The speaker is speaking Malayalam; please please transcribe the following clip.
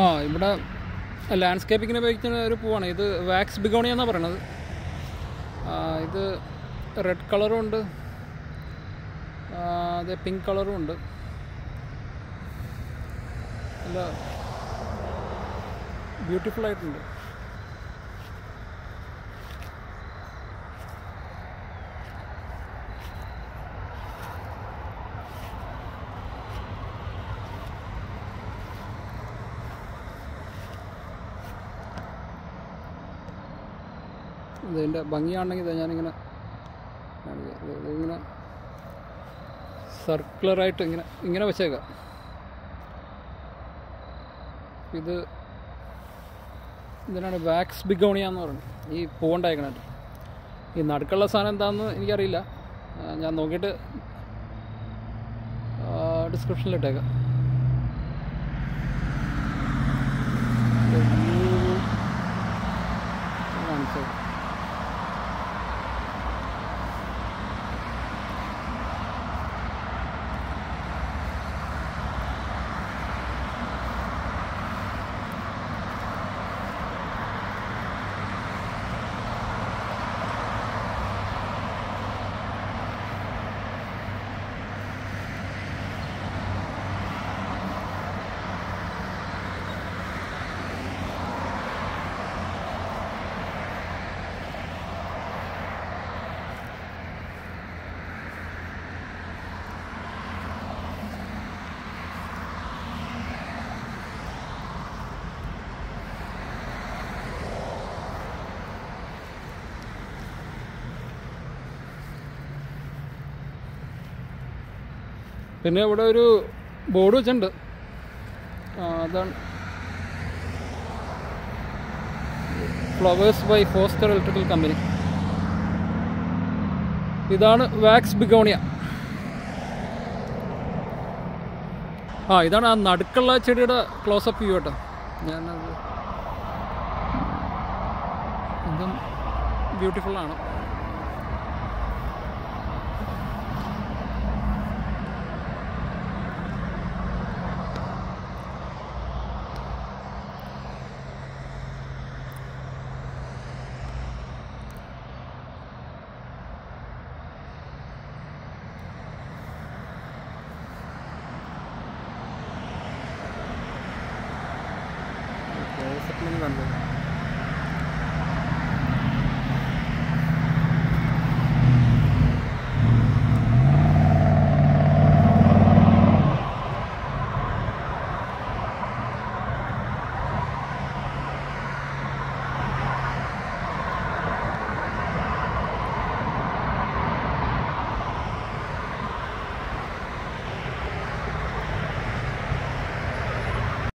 ആ ഇവിടെ ലാൻഡ്സ്കേപ്പിങ്ങിന് ഉപയോഗിക്കുന്ന ഒരു പൂവാണ്. ഇത് വാക്സ് ബിഗോണി എന്നാണ് പറയണത്. ഇത് റെഡ് കളറും ഉണ്ട്. അതെ പിങ്ക് കളറും ഉണ്ട്. നല്ല ബ്യൂട്ടിഫുൾ ആയിട്ടുണ്ട്. ഇതിന്റെ ഭംഗിയാണെങ്കിൽ ഞാനിങ്ങനെ ഇങ്ങനെ സർക്കുലറായിട്ട് ഇങ്ങനെ ഇങ്ങനെ വെച്ചേക്കാം. ഇത് ഇതിനാണ് വാക്സ് ബിഗോണിയ എന്ന് പറയുന്നത്. ഈ പൂവുണ്ടായിക്കണത്. ഈ നടുക്കുള്ള സാധനം എന്താണെന്ന് എനിക്കറിയില്ല. ഞാൻ നോക്കിയിട്ട് ഡിസ്ക്രിപ്ഷനിൽ പിന്നെ ഇവിടെ ഒരു ബോർഡ് വെച്ചിട്ടുണ്ട്. അതാണ്. Flowers by Foster electrical company ഇതാണ് വാക്സ് ബിഗോണിയ ആ ഇതാണ് ആ നടുക്കുള്ള ചെടിയുടെ ക്ലോസപ്പ് വ്യൂ കേട്ടോ. ഞാനത് ഇതും 네, 연습뿐이 만드는